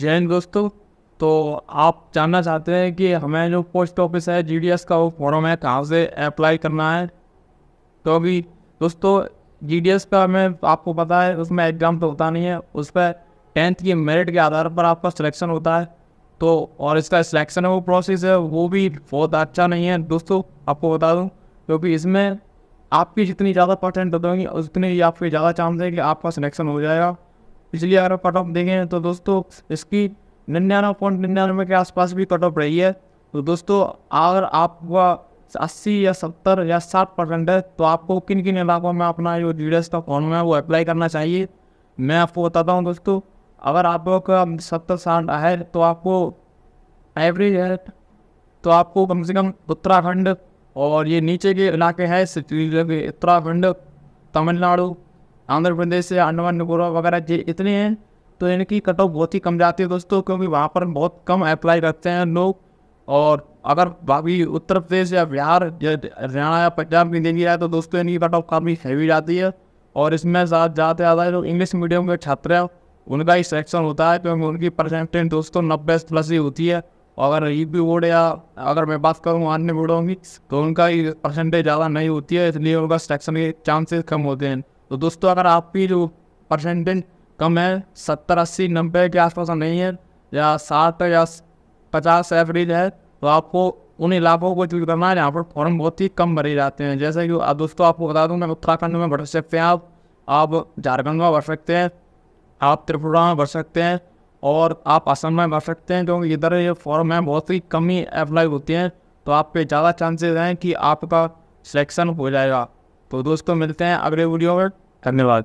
जय हिंद दोस्तों तो आप जानना चाहते हैं कि हमें जो पोस्ट ऑफ़िस है जीडीएस का वो फॉर्म है, कहाँ से अप्लाई करना है? तो अभी दोस्तों जीडीएस का हमें आपको पता है, उसमें एग्ज़ाम तो होता नहीं है, उस पर टेंथ की मेरिट के आधार पर आपका सिलेक्शन होता है। तो और इसका सिलेक्शन वो प्रोसेस है, वो भी बहुत अच्छा नहीं है। दोस्तों, आपको बता दूँ, क्योंकि इसमें आपकी जितनी ज़्यादा परसेंट होगी, उतनी ही आपके ज़्यादा चांस है कि आपका सिलेक्शन हो जाएगा। इसलिए अगर कट ऑफ़ देखें तो दोस्तों, इसकी निन्यानवे पॉइंट निन्यानवे के आसपास भी कट ऑफ़ रही है। तो दोस्तों, अगर आपका अस्सी या सत्तर या साठ परसेंट है तो आपको किन किन इलाकों में अपना जो डी का फॉर्म है, वो अप्लाई करना चाहिए? मैं आपको बताता हूँ दोस्तों, अगर आपका सत्तर साठ है तो आपको एवरेज है तो आपको कम से कम उत्तराखंड और ये नीचे के इलाके हैं उत्तराखंड, तमिलनाडु आंध्र प्रदेश से अंडमान निकोबार वगैरह ये इतने हैं तो इनकी कट ऑफ़ बहुत ही कम जाती है दोस्तों, क्योंकि वहाँ पर बहुत कम अप्लाई करते हैं लोग। और अगर बाकी उत्तर प्रदेश या बिहार, या हरियाणा या पंजाब की देखी जाए तो दोस्तों इनकी कट ऑफ़ काफ़ी हैवी जाती है। और इसमें ज़्यादा से ज़्यादा जो इंग्लिश मीडियम के छात्र हैं, उनका ही सिलेक्शन होता है, क्योंकि उनकी परसेंटेज दोस्तों नब्बे प्लस ही होती है। और अगर ई पी बोर्ड या अगर मैं बात करूँ अन्य बोर्डों की तो उनका ही परसेंटेज ज़्यादा नहीं होती है, इसलिए उनका सिलेक्शन के चांसेस कम होते हैं। तो दोस्तों, अगर आपकी जो परसेंटेज कम है, सत्तर, अस्सी, नब्बे के आसपास नहीं है, या साठ या पचास एवरेज है तो आपको उन इलाकों को चूज़ करना है जहाँ पर फॉर्म बहुत ही कम भरे जाते हैं। जैसे कि दोस्तों, आपको बता दूँ, मैं उत्तराखंड में भर सकते हैं आप। आप झारखंड में भर सकते हैं, आप त्रिपुरा में भर सकते हैं, और आप असम में भर सकते हैं, क्योंकि इधर ये फॉर्म है बहुत ही कम ही अप्लाई होती हैं। तो आप पे ज़्यादा चांसेस हैं कि आपका सिलेक्शन हो जाएगा। तो दोस्तों मिलते हैं अगले वीडियो में। धन्यवाद।